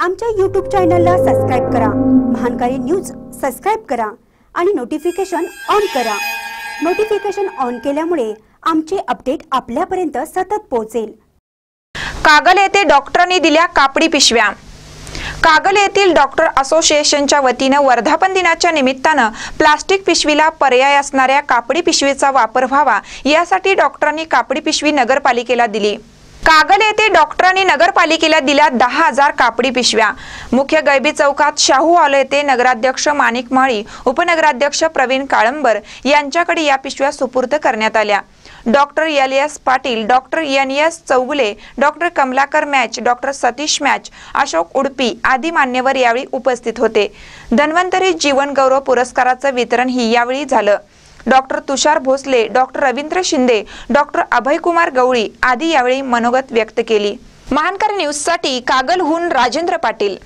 आमच्या यूट्यूब चॅनलला सबस्क्राईब करा. महानकारी न्यूज सबस्क्राईब करा आणि नोटिफिकेशन ऑन करा. नोटिफिकेशन ऑन केल्यामुळे आमचे अपडेट आपल्यापर्यंत सतत पोहोचेल. कागल येथे डॉक्टरांनी दिल्या कापडी पिशव्या. कागल येथील डॉक्टर असोसिएशनच्या वतीनं वर्धापन दिनाच्या निमित्तानं प्लास्टिक पिशवीला पर्याय असणाऱ्या कापडी पिशवीचा वापर व्हावा यासाठी डॉक्टरांनी कापडी पिशवी नगरपालिकेला दिली. कागल येथे डॉक्टरांनी नगरपालिकेला दिल्या दहा हजार कापडी पिशव्या. मुख्य गैबी चौकात शाहू हॉल येथे नगराध्यक्ष माणिक माळी उपनगराध्यक्ष प्रवीण काळंबर यांच्याकडे या पिशव्या सुपूर्द करण्यात आल्या. Doctor L S Patil doctor N S Chougule doctor Kamalakar match doctor Satish match Ashok Udupi आदी मान्यवर यावेळी उपस्थित होते. धन्वंतरी जीवन गौरव पुरस्काराचं वितरण ही यावेळी झालं. Doctor Tushar Bhosale doctor Ravindra Shinde doctor Abhaykumar Gawali आदी यावेळी मनोगत व्यक्त केली. महानकर न्यूजसाठी कागलहून राजेंद्र पाटील.